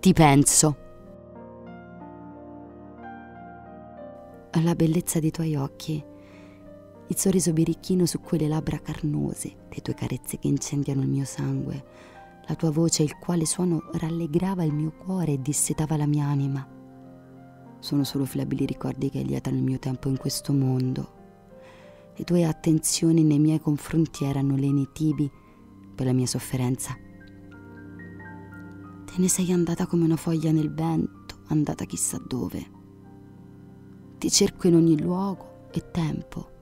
Ti penso. La bellezza dei tuoi occhi, il sorriso birichino su quelle labbra carnose, le tue carezze che incendiano il mio sangue, la tua voce il quale suono rallegrava il mio cuore e dissetava la mia anima. Sono solo flebili ricordi che lietano il mio tempo in questo mondo. Le tue attenzioni nei miei confronti erano lenitivi per la mia sofferenza. Te ne sei andata come una foglia nel vento, andata chissà dove. Ti cerco in ogni luogo e tempo